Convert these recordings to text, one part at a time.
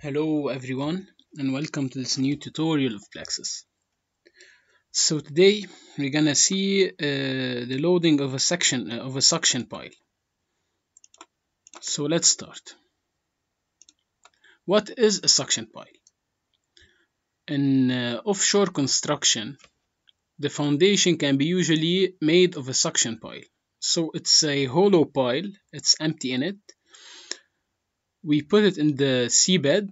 Hello everyone and welcome to this new tutorial of Plaxis. So today we're gonna see uh, the loading of a section uh, of a suction pile. So let's start. What is a suction pile? In uh, offshore construction, the foundation can be usually made of a suction pile. So it's a hollow pile, it's empty in it, we put it in the seabed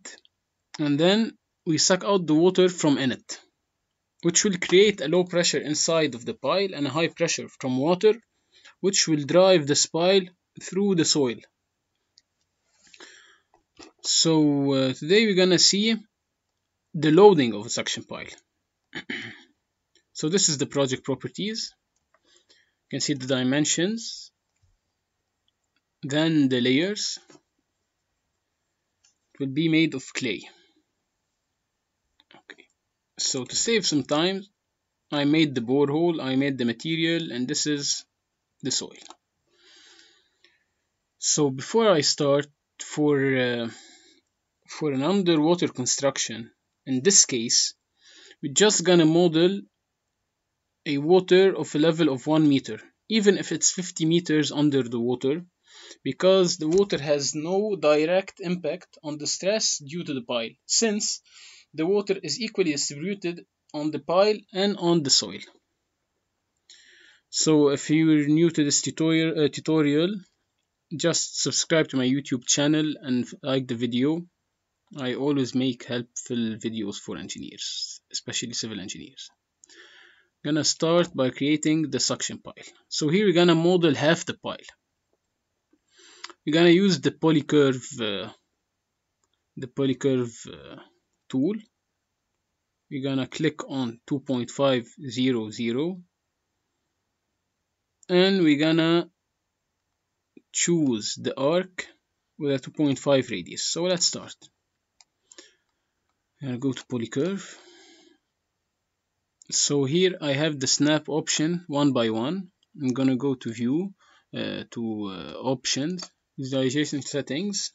and then we suck out the water from in it which will create a low pressure inside of the pile and a high pressure from water which will drive the pile through the soil. So uh, today we're gonna see the loading of a suction pile. So this is the project properties. You can see the dimensions then the layers will be made of clay. Okay, so to save some time, I made the borehole, I made the material, and this is the soil. So before I start for uh, for an underwater construction, in this case, we're just gonna model a water of a level of one meter, even if it's 50 meters under the water, because the water has no direct impact on the stress due to the pile, since the water is equally distributed on the pile and on the soil. So if you're new to this tutorial, uh, tutorial just subscribe to my YouTube channel and like the video. I always make helpful videos for engineers, especially civil engineers. Gonna start by creating the suction pile. So here we're gonna model half the pile we're gonna use the polycurve uh, the polycurve uh, tool. We're gonna click on 2.500 and we're gonna choose the arc with a 2.5 radius. So let's start. I'm gonna go to polycurve. So here I have the snap option one by one. I'm gonna go to view uh, to uh, options visualization settings.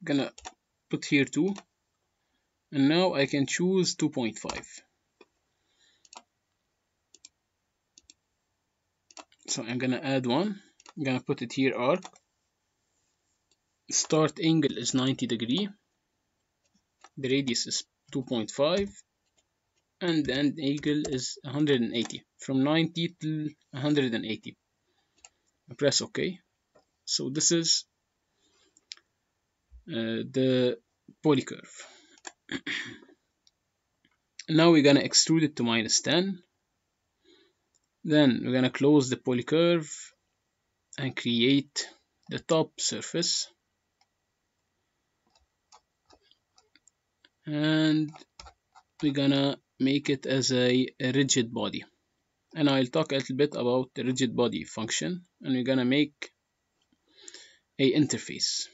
I'm gonna put here 2 and now I can choose 2.5 so I'm gonna add one. I'm gonna put it here arc. Start angle is 90 degree. The radius is 2.5 and the end angle is 180 from 90 to 180 I press OK so this is uh, the polycurve. Now we're gonna extrude it to minus 10 then we're gonna close the polycurve and create the top surface. And we're gonna make it as a, a rigid body. And I'll talk a little bit about the rigid body function. And we're gonna make a interface.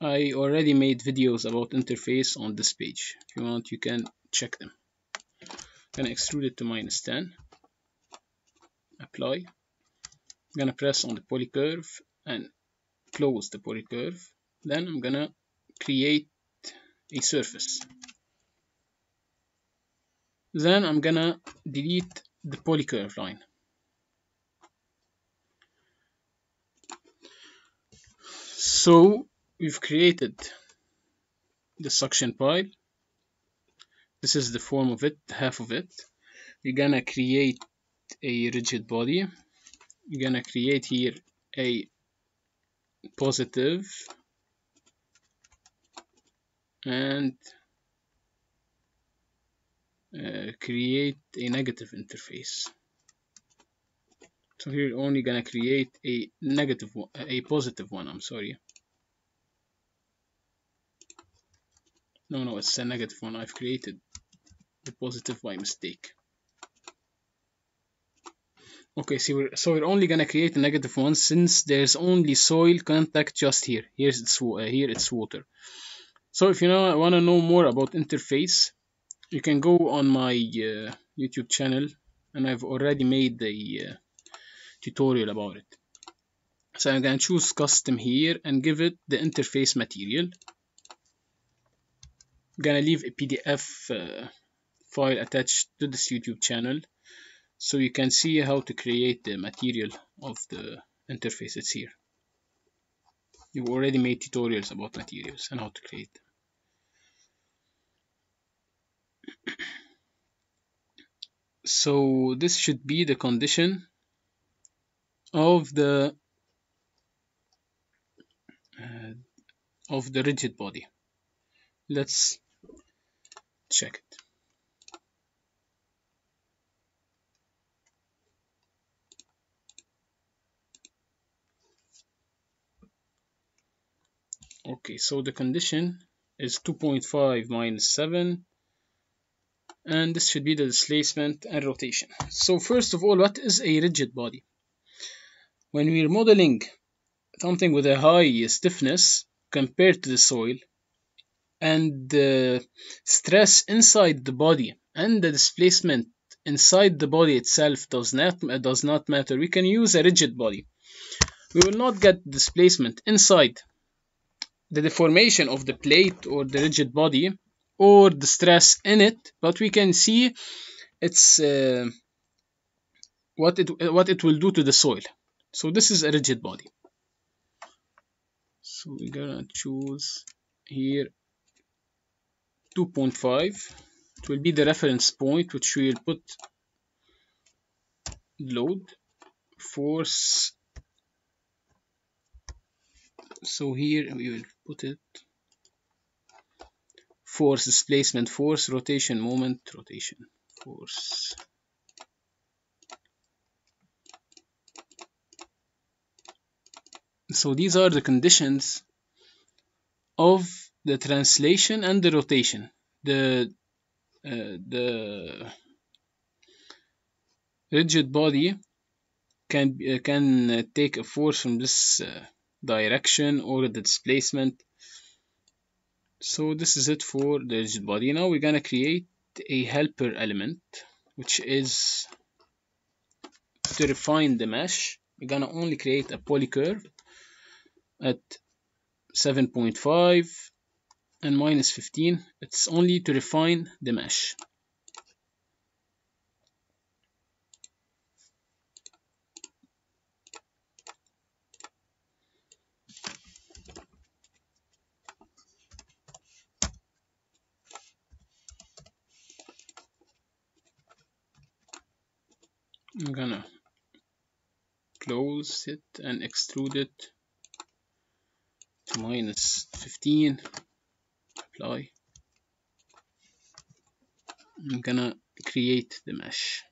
I already made videos about interface on this page. If you want you can check them. I'm gonna extrude it to minus 10 apply. I'm gonna press on the polycurve and close the polycurve. Then I'm gonna create a surface. Then I'm gonna delete the polycurve line so we've created the suction pile. This is the form of it half of it. We're gonna create a rigid body. We're gonna create here a positive and uh, create a negative interface. So here only gonna create a negative one, a positive one I'm sorry no no it's a negative one I've created the positive by mistake okay so we're, so we're only gonna create a negative one since there's only soil contact just here here's it's uh, here it's water so if you know want to know more about interface you can go on my uh, YouTube channel and I've already made the uh, tutorial about it. So I'm to choose custom here and give it the interface material. Gonna leave a PDF uh, file attached to this YouTube channel so you can see how to create the material of the interface. It's here. You've already made tutorials about materials and how to create them. So this should be the condition of the uh, of the rigid body let's check it. Okay so the condition is 2.5 minus 7 and this should be the displacement and rotation. So first of all what is a rigid body? When we're modeling something with a high stiffness compared to the soil and the stress inside the body and the displacement inside the body itself does not does not matter. We can use a rigid body. We will not get displacement inside the deformation of the plate or the rigid body or the stress in it but we can see it's uh, what it what it will do to the soil. So this is a rigid body. So we're gonna choose here 2.5 it will be the reference point which we will put load force. So here we will put it force displacement force rotation moment rotation force. So these are the conditions of the translation and the rotation. The uh, the rigid body can uh, can take a force from this uh, direction or the displacement. So this is it for the rigid body. Now we're gonna create a helper element which is to refine the mesh. We're gonna only create a polycurve at 7.5 and minus 15 it's only to refine the mesh. I'm gonna close it and extrude it to minus 15 apply. I'm gonna create the mesh.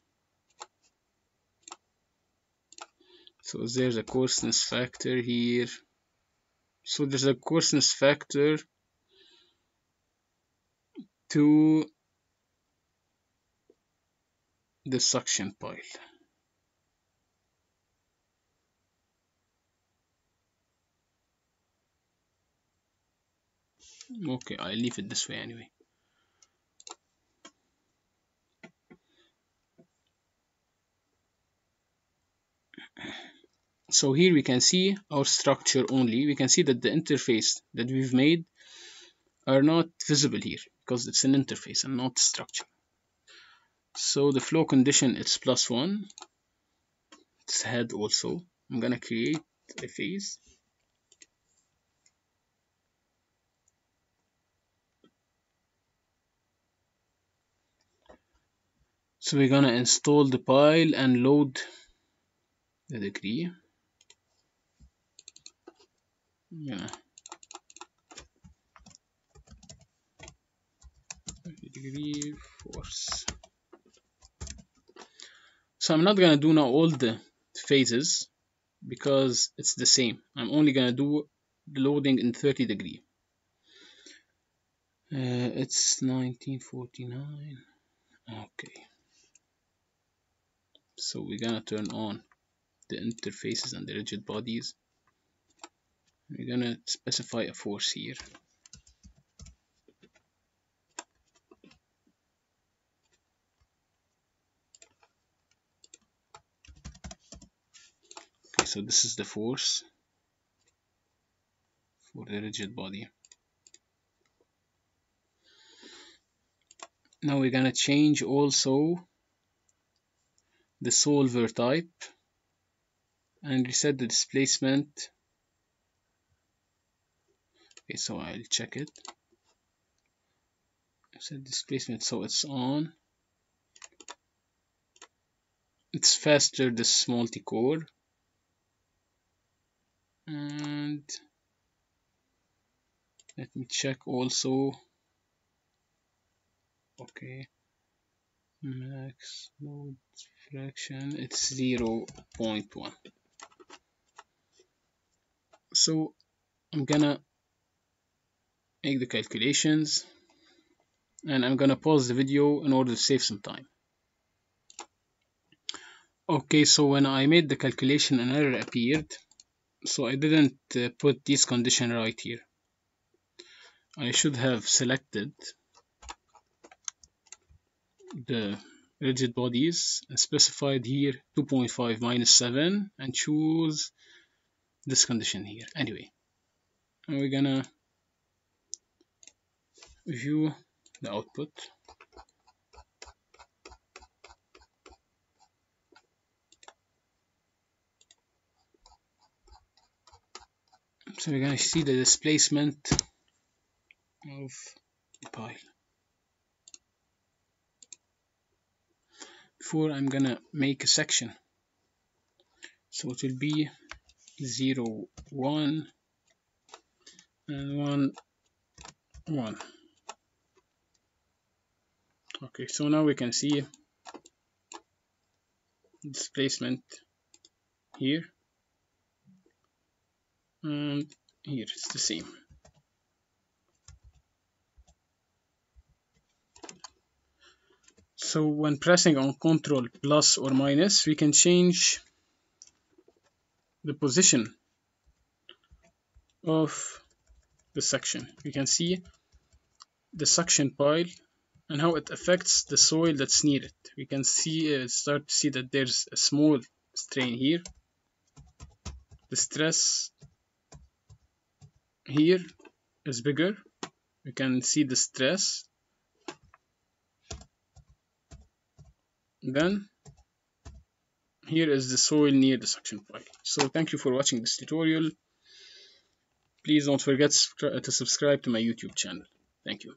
So there's a coarseness factor here. So there's a coarseness factor to the suction pile okay I'll leave it this way anyway. So here we can see our structure only. We can see that the interface that we've made are not visible here because it's an interface and not structure. So the flow condition it's plus one. It's head also. I'm gonna create a face So we're gonna install the pile and load the degree. Yeah. Degree force. So I'm not gonna do now all the phases because it's the same. I'm only gonna do loading in 30 degree. Uh, it's 1949. Okay so we're gonna turn on the interfaces and the rigid bodies. We're gonna specify a force here. Okay so this is the force for the rigid body. Now we're gonna change also the solver type and reset the displacement. Okay so I'll check it. Set displacement so it's on. It's faster this multi-core. And let me check also. Okay. Max load fraction it's 0 0.1 so I'm gonna make the calculations and I'm gonna pause the video in order to save some time. Okay so when I made the calculation an error appeared so I didn't uh, put this condition right here. I should have selected the rigid bodies and specified here 2.5 minus 7 and choose this condition here. Anyway and we're gonna view the output. So we're going to see the displacement of the pile before I'm gonna make a section. So it will be 0 1 and 1 1 okay so now we can see displacement here and here it's the same so when pressing on control plus or minus we can change the position of the section you can see the suction pile and how it affects the soil that's it we can see uh, start to see that there's a small strain here. The stress here is bigger. You can see the stress then here is the soil near the suction pipe so thank you for watching this tutorial. Please don't forget to subscribe to my youtube channel. Thank you